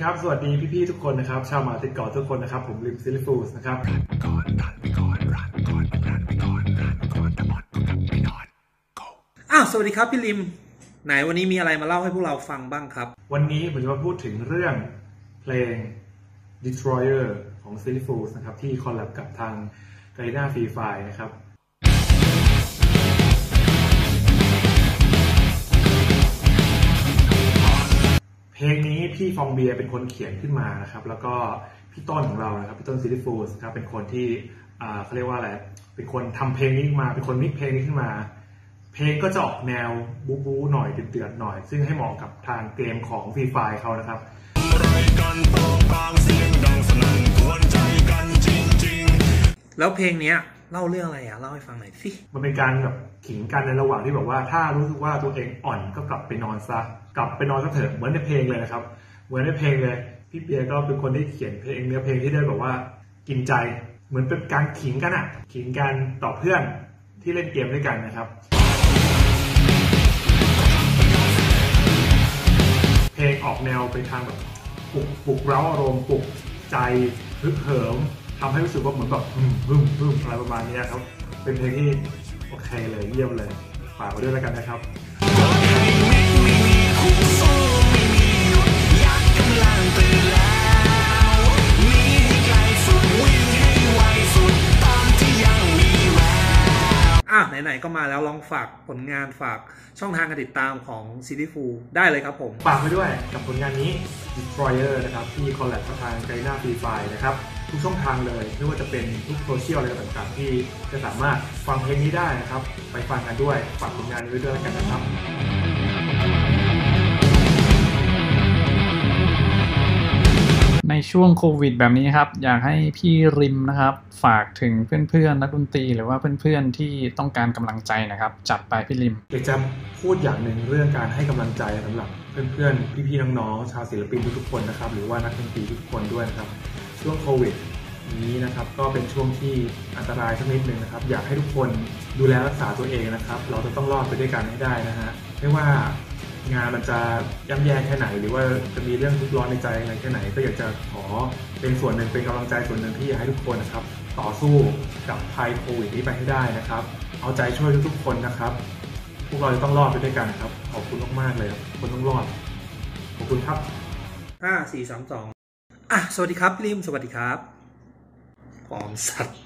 สวัสดีพี่ๆทุกคนนะครับ ชาวมาติดเกาะทุกคนนะครับ ผมริม Silly Fools นะครับอ้าวสวัสดีครับพี่ริม ไหนวันนี้มีอะไรมาเล่าให้พวกเราฟังบ้างครับ วันนี้ผมจะมาพูดถึงเรื่องเพลง Destroyer ของ s i l i f o o d s นะครับที่ collab กับทาง g a r i n a Free Fire นะครับ พี่ฟองเบียร์เป็นคนเขียนขึ้นมานะครับ แล้วก็พี่ต้นของเรานะครับพี่ต้น Silly Fools ครับเป็นคนที่เขาเรียกว่าอะไรเป็นคนทำเพลงนี้มาเป็นคน mix เพลงนี้ขึ้นมา เพลงก็จะออกแนวบู๊บู๊หน่อยเดือดๆหน่อย ซึ่งให้เหมาะกับทางเกมของ Free Fire เขานะครับแล้วเพลงเนี้ย เล่าเรื่องอะไรอะเล่าให้ฟังหน่อยสิมันเป็นการแบบขิงกันในระหว่างที่แบบว่า ถ้ารู้สึกว่าตัวเองอ่อนก็กลับไปนอนซะกลับไปนอนซะเถอะเหมือนในเพลงเลยนะครับ เหมือนในเพลงเลยพี่เปียก็เป็นคนที่เขียนเพลงเนื้อเพลงที่ได้แบบว่ากินใจ เหมือนเป็นการขิงกันอะขิงกันต่อเพื่อนที่เล่นเกมด้วยกันนะครับ เพลงออกแนวไปทางแบบปลุกปลุกเร้าอารมณ์ปลุกใจฮึกเหิม ทำให้รู้สึกว่าเหมือนแบบฮึมฮึมฮึมอะไรประมาณนี้ครับ เป็นเพลงที่โอเคเลยเยี่ยมเลยฝากไว้ด้วยแล้วกันนะครับอะไหนๆก็มาแล้วลองฝากผลงานฝากช่องทางการติดตามของ Silly Fools ได้เลยครับผม ฝากไว้ด้วยกับผลงานนี้ Destroyer นะครับ ที่ collab กับทาง Garena Free Fire นะครับ ทุกช่องทางเลยไม่ว่าจะเป็นทุกโซเชียลอะไรต่างๆ ที่จะสามารถฟังเพลงนี้ได้นะครับ ไปฟังกันด้วยฝากผลงานนี้ไว้ด้วยแล้วกันนะครับในช่วงโควิดแบบนี้ครับ อยากให้พี่ริมนะครับ ฝากถึงเพื่อนๆนักดนตรี หรือว่าเพื่อนๆที่ต้องการกำลังใจนะครับ จัดไปพี่ริมอยากจะพูดอย่างหนึ่งเรื่องการให้กำลังใจสำหรับเพื่อนๆพี่ๆน้องๆชาวศิลปินทุกๆคนนะครับ หรือว่านักดนตรีทุกคนด้วยนะครับ ช่วงโควิดนี้นะครับก็เป็นช่วงที่อันตรายสักนิดหนึ่งนะครับ อยากให้ทุกคนดูแลรักษาตัวเองนะครับ เราจะต้องรอดไปด้วยกันให้ได้นะฮะไม่ว่างานมันจะย่ำแย่แค่ไหน หรือว่าจะมีเรื่องทุกข์ร้อนในใจอะไรแค่ไหน ก็อยากจะขอเป็นส่วนหนึ่งเป็นกำลังใจส่วนหนึ่งที่อยากให้ทุกคนนะครับ ต่อสู้กับภัยโควิดนี้ไปให้ได้นะครับ เอาใจช่วยทุกๆคนนะครับ พวกเราจะต้องรอดไปด้วยกันครับ ขอบคุณมากๆเลยคนต้องรอด ขอบคุณครับห้าสี่สามส อะ สวัสดีครับพี่ลิม สวัสดีครับผอมสัตว์